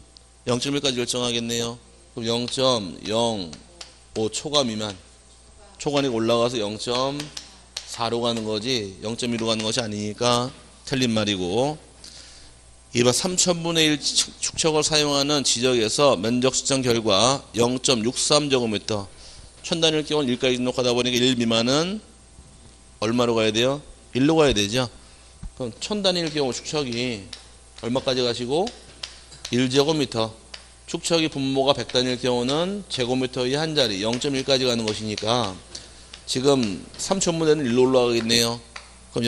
0.1까지 결정하겠네요. 그럼 0.05 초과 미만. 초과니 올라가서 0.4로 가는 거지 0.1로 가는 것이 아니니까 틀린 말이고 2번 3천분의 1 축척을 사용하는 지역에서 면적 측정 결과 0.63제곱미터 천단일 경우는 1까지 등록하다 보니까 1 미만은 얼마로 가야 돼요? 1로 가야 되죠. 그럼 천단일 경우 축척이 얼마까지 가시고 1제곱미터 축척이 분모가 100단일 경우는 제곱미터의 한 자리 0.1까지 가는 것이니까 지금 3천분에는 1로 올라가겠네요. 그럼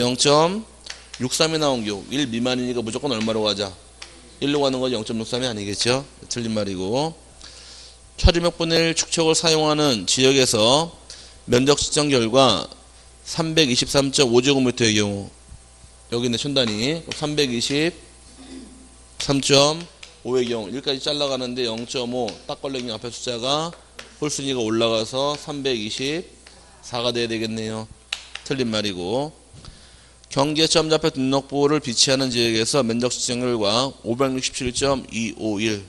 0.63이 나온 경우 1 미만이니까 무조건 얼마로 가자? 1로 가는 건 0.63이 아니겠죠? 틀린 말이고 처리몇분의 1 축척을 사용하는 지역에서 면적 측정 결과 323.5제곱미터의 경우 여기 있는 천단이 323.5의 경우 1까지 잘라가는데 0.5 딱 걸린 앞에 숫자가 홀순위가 올라가서 324가 돼야 되겠네요. 틀린 말이고 경계점 앞에 등록부를 비치하는 지역에서 면적 측정 결과 567.251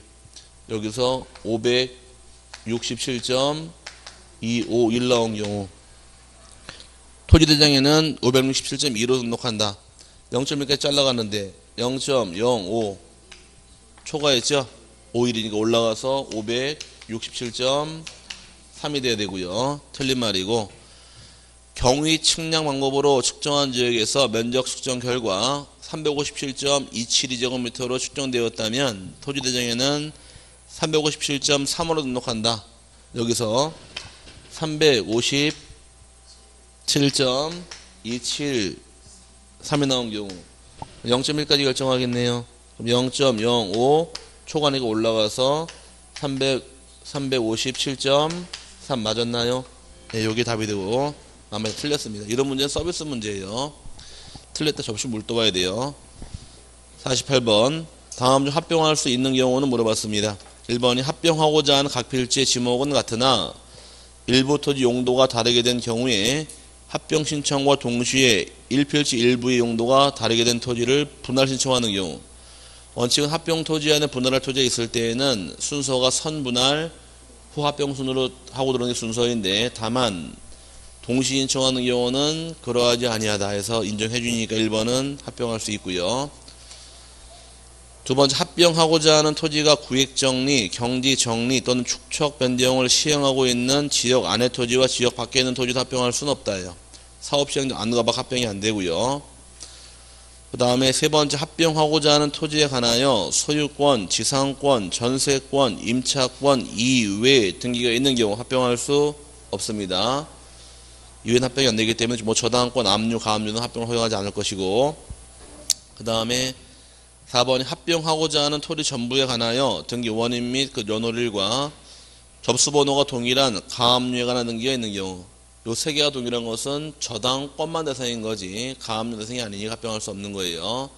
여기서 567.251 나온 경우 토지대장에는 567.2로 등록한다. 0.1까지 잘라가는데 0.05 초과했죠? 5일이니까 올라가서 567.3이 돼야 되고요. 틀린 말이고 경위 측량 방법으로 측정한 지역에서 면적 측정 결과 357.272제곱미터로 측정되었다면 토지 대장에는 357.3으로 등록한다. 여기서 357.273이 나온 경우 0.1까지 결정하겠네요. 그럼 0.05 초과니까 올라가서 300, 357.3 맞았나요? 네, 여기 답이 되고 아마 틀렸습니다. 이런 문제는 서비스 문제예요. 틀렸다 접시 물 떠봐야 돼요. 48번 다음 중 합병할 수 있는 경우는 물어봤습니다. 1번이 합병하고자 하는 각 필지의 지목은 같으나 일부 토지 용도가 다르게 된 경우에 합병 신청과 동시에 1필지 일부의 용도가 다르게 된 토지를 분할 신청하는 경우 원칙은 합병 토지 안에 분할할 토지가 있을 때에는 순서가 선분할 후 합병 순으로 하고 들어오는 게 순서인데 다만 동시 신청하는 경우는 그러하지 아니하다 해서 인정해 주니까 1번은 합병할 수 있고요. 두 번째 합병하고자 하는 토지가 구획 정리, 경지 정리 또는 축척 변경을 시행하고 있는 지역 안의 토지와 지역 밖에 있는 토지도 합병할 수는 없다요. 사업 시행 안가박 합병이 안 되고요. 그 다음에 세 번째 합병하고자 하는 토지에 관하여 소유권, 지상권, 전세권, 임차권 이외 등기가 있는 경우 합병할 수 없습니다. 이외는 합병이 안 되기 때문에 뭐 저당권, 압류, 가압류는 합병을 허용하지 않을 것이고 그 다음에 4번이 합병하고자 하는 토지 전부에 관하여 등기 원인 및 그 연호일과 접수번호가 동일한 가압류에 관한 등기가 있는 경우 요 세 개가 동일한 것은 저당권만 대상인 거지 가압류 대상이 아니니 합병할 수 없는 거예요.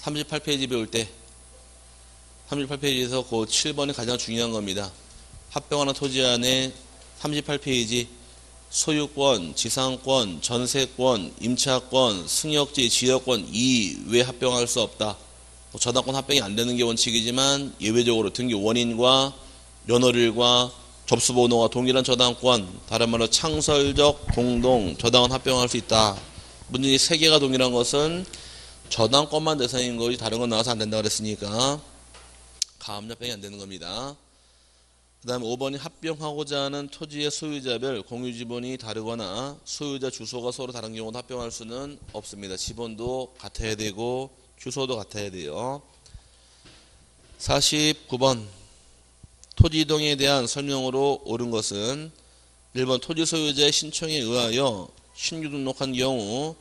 38페이지 배울 때 38페이지에서 그 7번이 가장 중요한 겁니다. 합병하는 토지 안에 38페이지 소유권, 지상권, 전세권, 임차권, 승역지, 지역권 이외 합병할 수 없다. 뭐 저당권 합병이 안 되는 게 원칙이지만 예외적으로 등기 원인과 연월일과 접수번호가 동일한 저당권, 다른 말로 창설적 공동 저당은 합병할 수 있다. 문제이 세 개가 동일한 것은 저당권만 대상인 거지 다른 건 나와서 안 된다 그랬으니까 가압 합병이 안 되는 겁니다. 그 다음에 5번이 합병하고자 하는 토지의 소유자별 공유지번이 다르거나 소유자 주소가 서로 다른 경우도 합병할 수는 없습니다. 지번도 같아야 되고 주소도 같아야 돼요. 49번 토지 이동에 대한 설명으로 옳은 것은 1번 토지 소유자의 신청에 의하여 신규 등록한 경우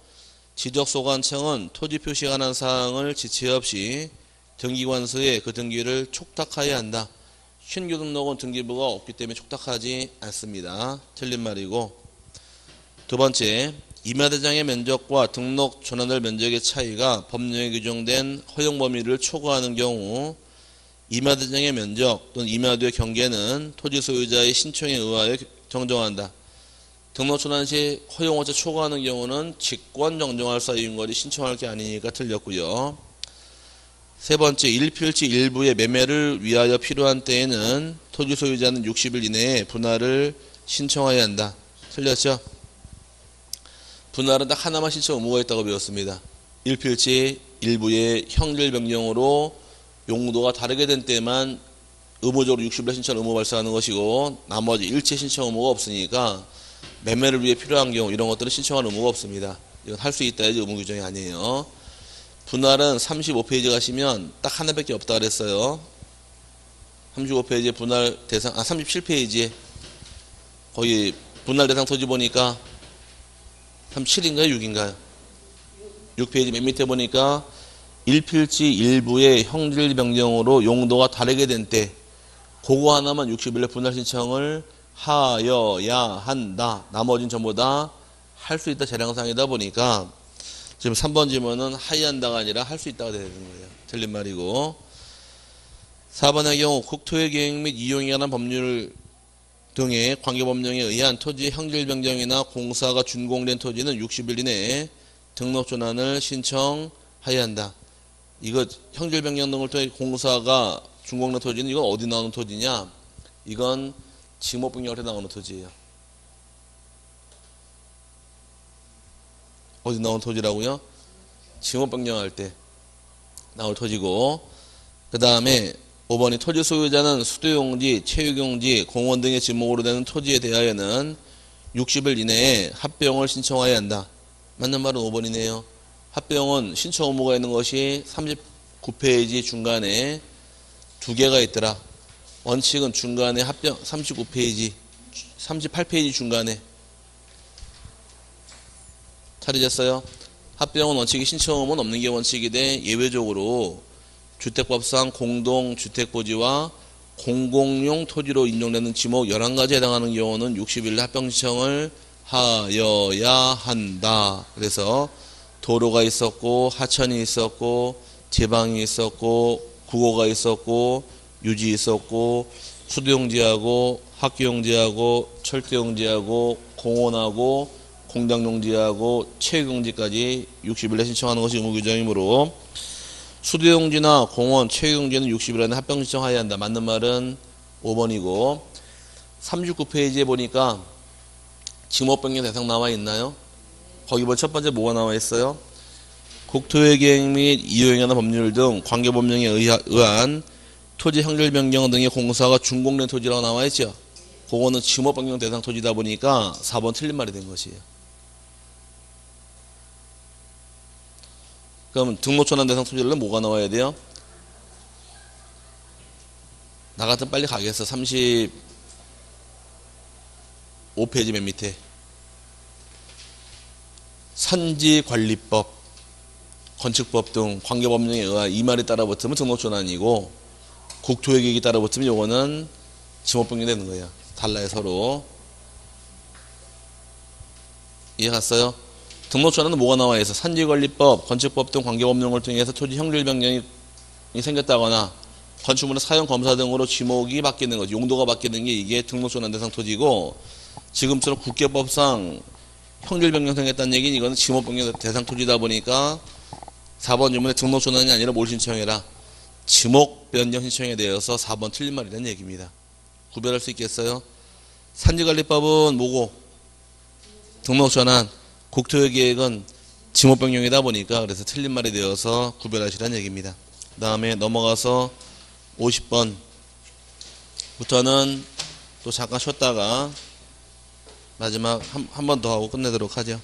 지적소관청은 토지 표시에 관한 사항을 지체 없이 등기관서에 그 등기를 촉탁하여야 한다. 신규 등록은 등기부가 없기 때문에 촉탁하지 않습니다. 틀린 말이고 두 번째 임야대장의 면적과 등록 전환될 면적의 차이가 법령에 규정된 허용 범위를 초과하는 경우 임야대장의 면적 또는 임야도의 경계는 토지 소유자의 신청에 의하여 정정한다. 등록 전환 시 허용호자 초과하는 경우는 직권 정정할 사유인 거리 신청할 게 아니니까 틀렸고요. 세 번째, 1필지 일부의 매매를 위하여 필요한 때에는 토지 소유자는 60일 이내에 분할을 신청해야 한다. 틀렸죠? 분할은 딱 하나만 신청 의무가 있다고 배웠습니다. 1필지 일부의 형질 변경으로 용도가 다르게 된 때만 의무적으로 60일 신청 의무 발생하는 것이고 나머지 일체 신청 의무가 없으니까 매매를 위해 필요한 경우 이런 것들은 신청할 의무가 없습니다. 이건 할 수 있다 해야지 의무 규정이 아니에요. 분할은 35페이지 가시면 딱 하나밖에 없다 그랬어요. 35페이지에 분할 대상 아 37페이지에 거기 분할 대상 토지 보니까 37인가요? 6인가요? 6페이지 맨 밑에 보니까 일필지 일부의 형질 변경으로 용도가 다르게 된 때 그거 하나만 60일에 분할 신청을 하여야 한다. 나머진 전부 다 할 수 있다 재량상이다 보니까 지금 3번 질문은 하여한다가 아니라 할 수 있다가 되는 거예요. 틀린 말이고 4번의 경우 국토의 계획 및 이용에 관한 법률 등의 관계법령에 의한 토지 형질 변경이나 공사가 준공된 토지는 60일 이내에 등록 전환을 신청하여야 한다. 이거 형질 변경 등을 통해 공사가 준공된 토지는 이건 어디 나오는 토지냐? 이건 징목 변경할 때 나오는 토지예요. 어디 나오는 토지라고요? 징목 변경할 때 나올 토지고 그 다음에 5번이 토지 소유자는 수도용지, 체육용지, 공원 등의 지목으로 되는 토지에 대하여는 60일 이내에 합병을 신청하여야 한다. 맞는 말은 5번이네요. 합병은 신청 의무가 있는 것이 39페이지 중간에 두 개가 있더라. 원칙은 중간에 합병 39페이지, 38페이지 중간에 차려졌어요. 합병은 원칙이 신청 의무는 없는 게 원칙이 돼 예외적으로 주택법상 공동주택부지와 공공용 토지로 인용되는 지목 11가지에 해당하는 경우는 60일 합병 신청을 하여야 한다. 그래서 도로가 있었고 하천이 있었고 제방이 있었고 구호가 있었고 유지 있었고 수도용지하고 학교용지하고 철도용지하고 공원하고 공장용지하고 체육용지까지 60일에 신청하는 것이 의무규정이므로 수도용지나 공원, 체육용지는 60일 안에 합병 신청하여야 한다. 맞는 말은 5번이고 39페이지에 보니까 지목변경 대상 나와 있나요? 거기 뭐첫 번째 뭐가 나와 있어요? 국토의 계획 및 이용에 관한 법률 등 관계 법령에 의하, 의한 토지 형질 변경 등의 공사가 준공된 토지라고 나와 있죠. 그거는 지목 변경 대상 토지다 보니까 4번 틀린 말이 된 것이에요. 그럼 등록 전환 대상 토지는 뭐가 나와야 돼요? 나 같은 빨리 가겠어. 35페이지 맨 밑에. 산지관리법, 건축법 등 관계법령에 의한 이 말이 따라붙으면 등록 전환이고 국토의 계획이 따라붙으면 요거는 지목변경이 되는 거예요. 달라요 서로. 이해 갔어요? 등록전에는 뭐가 나와 있어? 산지관리법, 건축법 등 관계법령을 통해서 토지 형질 변경이 생겼다거나 건축물의 사용 검사 등으로 지목이 바뀌는 거지. 용도가 바뀌는 게 이게 등록전환 대상 토지고 지금처럼 국계법상 형질 변경 생겼다는 얘기는 이거는 지목 변경 대상 토지다 보니까 4번 질문에 등록전환이 아니라 뭘 신청해라? 지목 변경 신청에 대해서 4번 틀린 말이라는 얘기입니다. 구별할 수 있겠어요? 산지관리법은 뭐고? 등록전환 국토의 계획은 지목변경이다 보니까 그래서 틀린 말이 되어서 구별하시라는 얘기입니다. 그 다음에 넘어가서 50번부터는 또 잠깐 쉬었다가 마지막 한 번 더 하고 끝내도록 하죠.